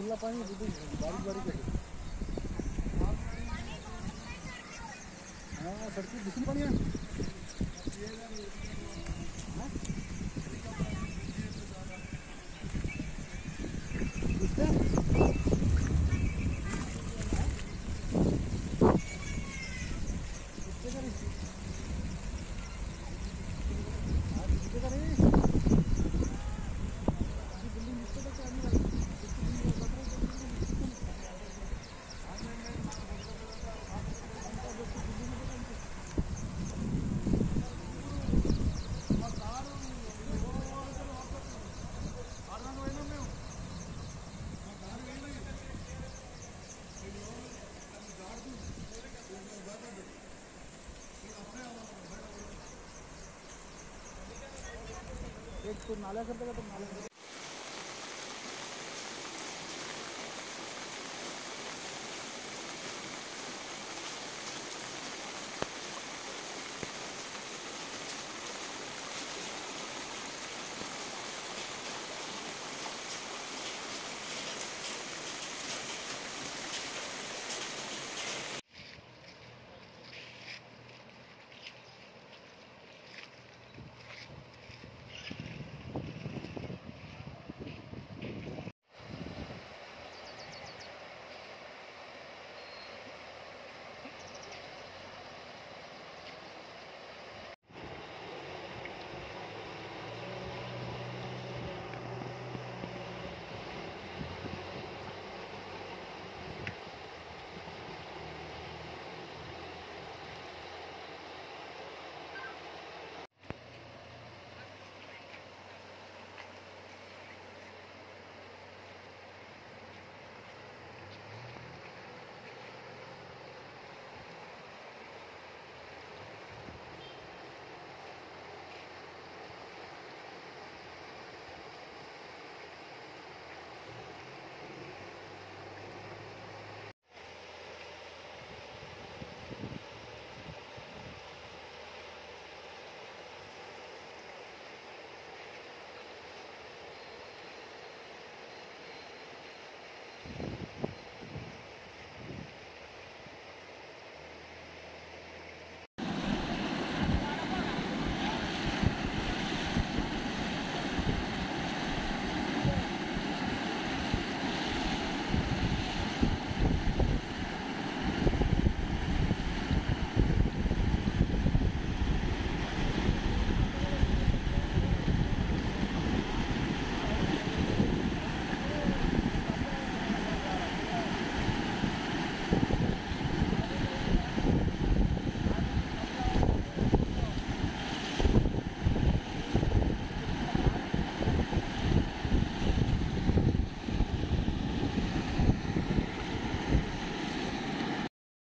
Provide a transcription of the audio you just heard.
खुला पानी बारीक बारीक है। हाँ सड़की दिखनी पानी है? एक तो नाला कर देगा तो नाला